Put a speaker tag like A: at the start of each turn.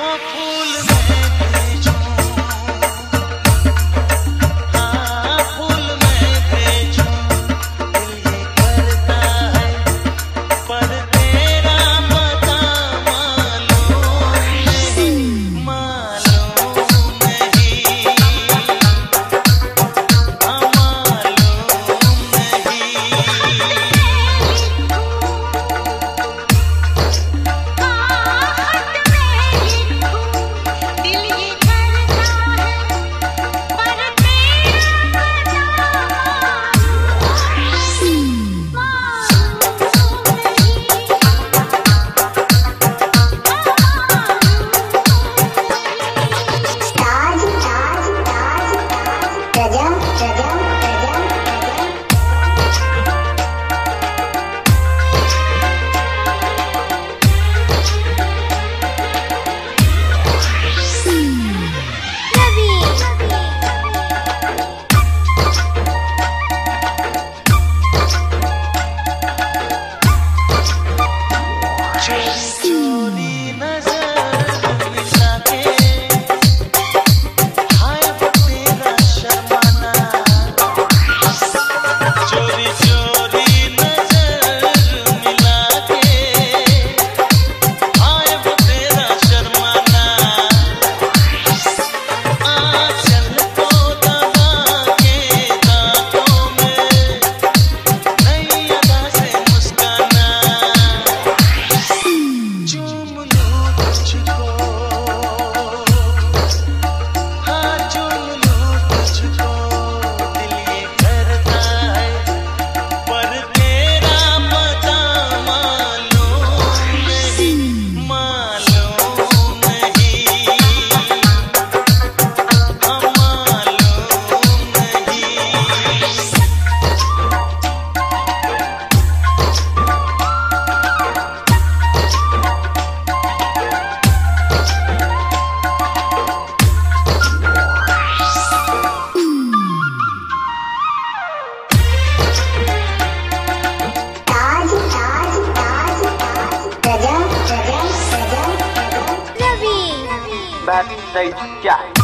A: Liverpool. Sony, Sony. States
B: Jack.